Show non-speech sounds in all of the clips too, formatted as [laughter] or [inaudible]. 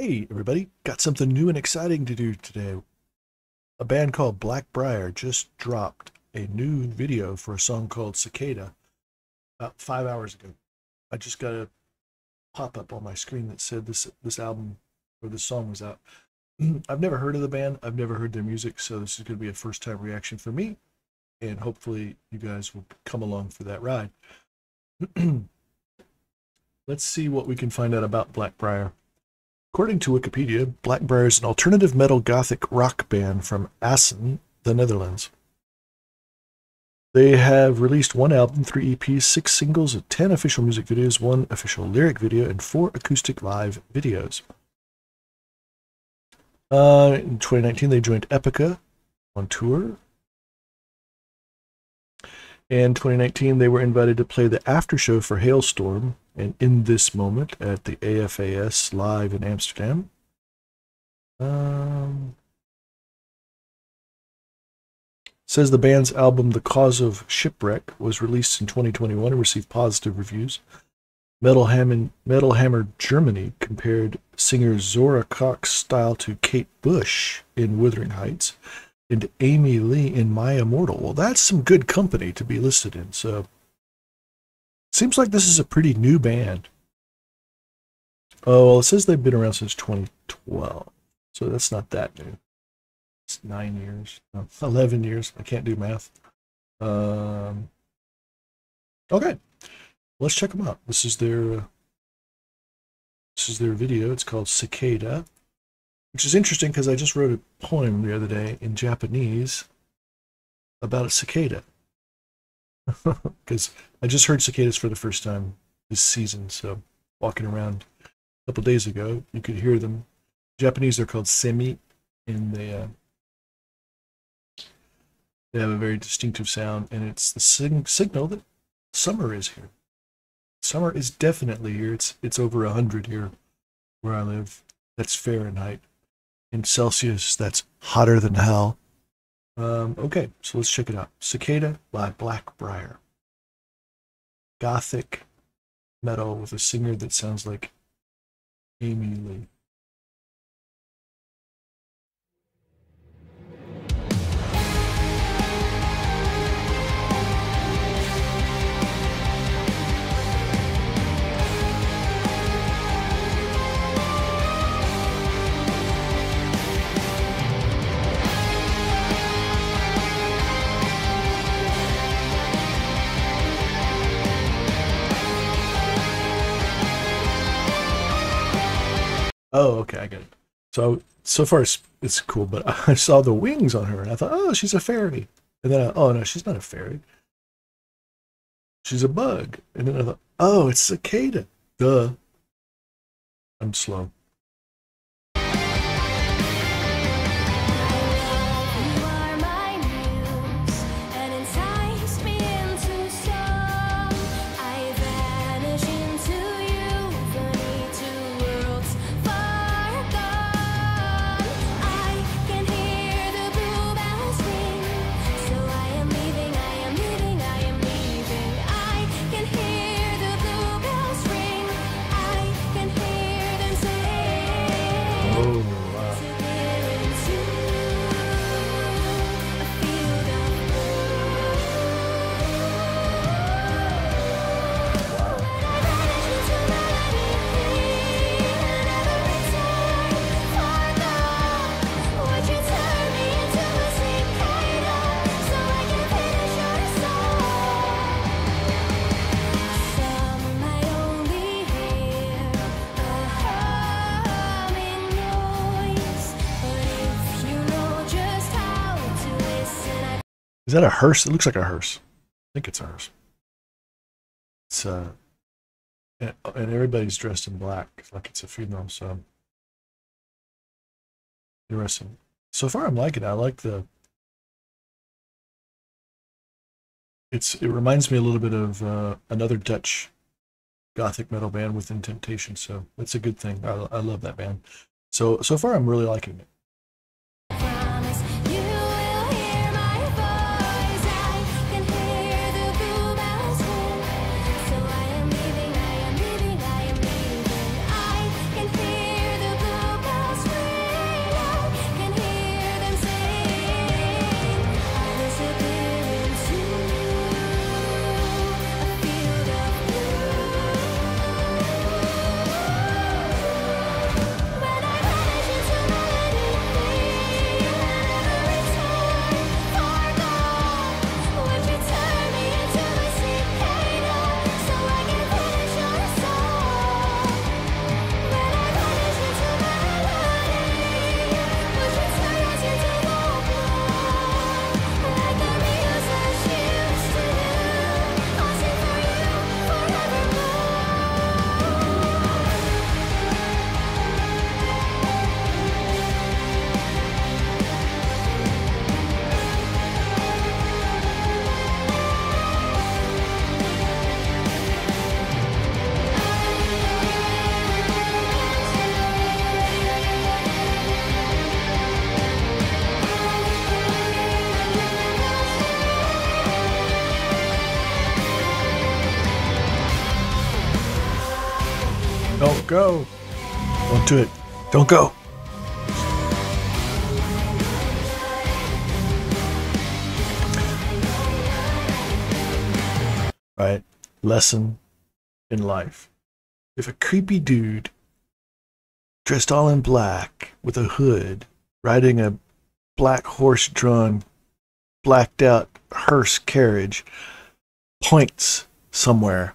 Hey, everybody, got something new and exciting to do today. A band called Blackbriar just dropped a new video for a song called Cicada about five hours ago. I just got a pop up on my screen that said this this album or this song was out. [clears throat] I've never heard of the band, I've never heard their music, so this is going to be a first time reaction for me, and hopefully you guys will come along for that ride. [clears throat] Let's see what we can find out about Blackbriar. According to Wikipedia, Blackbriar is an alternative metal gothic rock band from Assen, the Netherlands. They have released one album, three EPs, six singles, 10 official music videos, one official lyric video, and four acoustic live videos. Uh, in 2019, they joined Epica on tour. In 2019, they were invited to play the after show for Halestorm, and In This Moment at the AFAS live in Amsterdam. Um, says the band's album The Cause of Shipwreck was released in 2021 and received positive reviews. Metal Metal Hammer Germany compared singer Zora Cox's style to Kate Bush in Wuthering Heights and Amy Lee in My Immortal. Well, that's some good company to be listed in. So Seems like this is a pretty new band. Oh, well, it says they've been around since 2012. So that's not that new. It's nine years, no, 11 years. I can't do math. Um, okay, let's check them out. This is their uh, this is their video. It's called Cicada, which is interesting because I just wrote a poem the other day in Japanese about a cicada [laughs] because I just heard cicadas for the first time this season. So walking around a couple days ago, you could hear them. Japanese, they're called semi, and they uh, they have a very distinctive sound, and it's the sig- signal that summer is here. Summer is definitely here. It's it's over hundred here where I live. That's Fahrenheit. In Celsius, that's hotter than hell. Um, okay, so let's check it out. Cicada by Blackbriar. Gothic metal with a singer that sounds like Amy Lee. Oh, okay, I get it. So so far it's, it's cool, but [laughs] I saw the wings on her and I thought, oh, she's a fairy. And then I, oh no, she's not a fairy. She's a bug. And then I thought, oh, it's cicada. Duh. I'm slow. Is that a hearse? It looks like a hearse. I think it's a hearse. It's uh, and, everybody's dressed in black, like it's a funeral. So interesting. So far, I'm liking it. I like the. It's it reminds me a little bit of uh, another Dutch gothic metal band Within Temptation. So it's a good thing. I, I love that band. So so far, I'm really liking it. Go. Don't do it. Don't go. Right. Lesson in life. If a creepy dude dressed all in black with a hood riding a black horse drawn, blacked out hearse carriage points somewhere.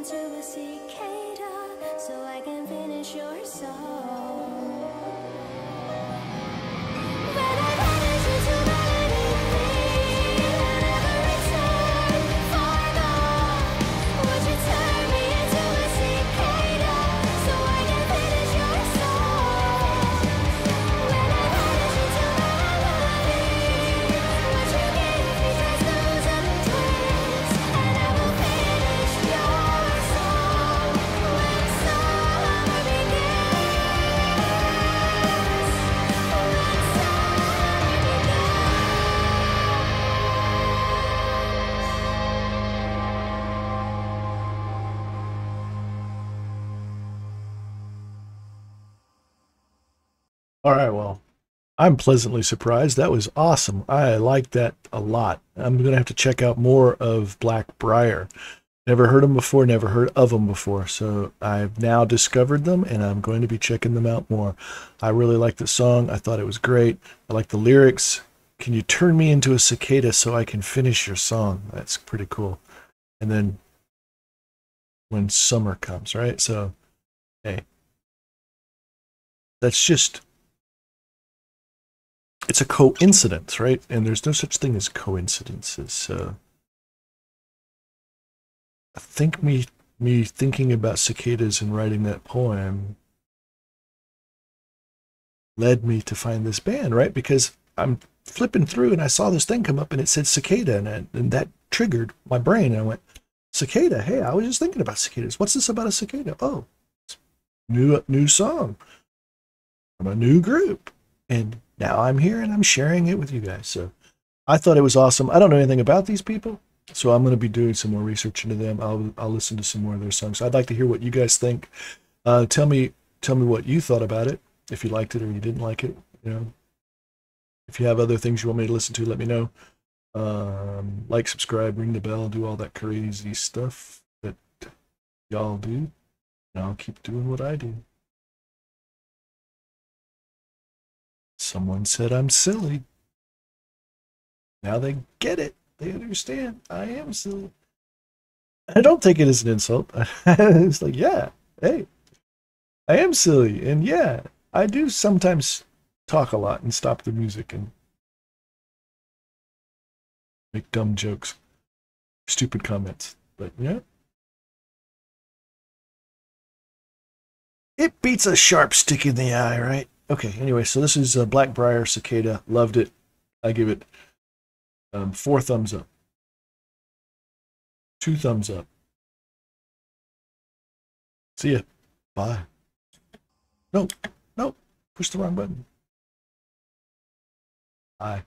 into a cicada so I can finish your song? All right, well, I'm pleasantly surprised. That was awesome. I like that a lot. I'm going to have to check out more of Blackbriar. Never heard them before, never heard of them before. So I've now discovered them and I'm going to be checking them out more. I really like the song. I thought it was great. I like the lyrics. Can you turn me into a cicada so I can finish your song? That's pretty cool. And then when summer comes, right? So, hey, that's just it's a coincidence, right? And there's no such thing as coincidences. So I think me me thinking about cicadas and writing that poem led me to find this band, right? Because I'm flipping through and I saw this thing come up and it said cicada and, it, and that triggered my brain. And I went, cicada. Hey, I was just thinking about cicadas. What's this about a cicada? Oh, new new song from a new group. And now I'm here and I'm sharing it with you guys. So I thought it was awesome. I don't know anything about these people, so I'm going to be doing some more research into them. I'll I'll listen to some more of their songs. I'd like to hear what you guys think. Uh, tell me tell me what you thought about it. If you liked it or you didn't like it, you know. If you have other things you want me to listen to, let me know. Um, like, subscribe, ring the bell, do all that crazy stuff that y'all do, and I'll keep doing what I do. Someone said I'm silly. Now they get it. They understand. I am silly. I don't take it as an insult. [laughs] it's like, yeah, hey, I am silly. And yeah, I do sometimes talk a lot and stop the music and make dumb jokes, stupid comments. But yeah. It beats a sharp stick in the eye, right? Okay, anyway, so this is uh, Blackbriar Cicada. Loved it. I give it um, four thumbs up. Two thumbs up. See ya. Bye. Nope. Nope. push the wrong button. Bye.